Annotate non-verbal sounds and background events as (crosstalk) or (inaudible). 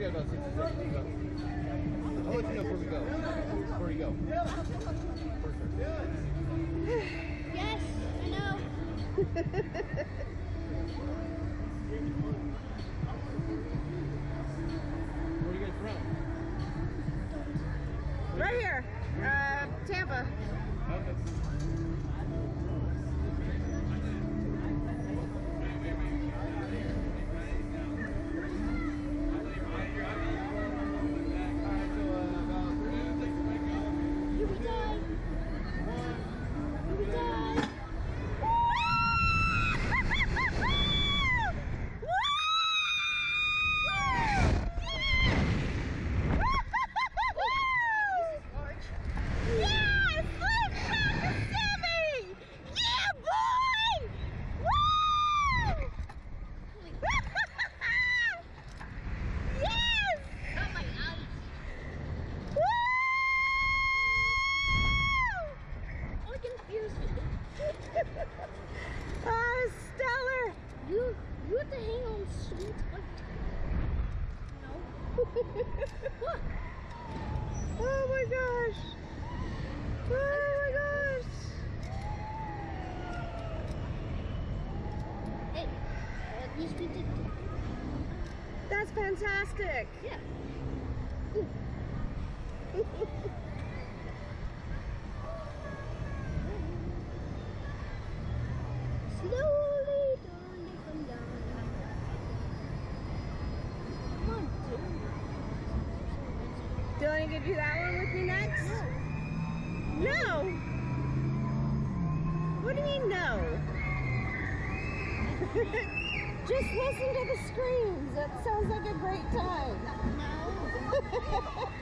we got about 60 seconds. I'll let you know before we go. Before we go. Yes, I know. Where are you guys from? Right here, uh, Tampa. Okay. To hang on so tight. No. (laughs) Oh my gosh! Oh my gosh! Hey, at least we did. That's fantastic! Yeah. (laughs) Do you want to do that one with me next? No! What do you mean no? (laughs) Just listen to the screams. That sounds like a great time. No. (laughs)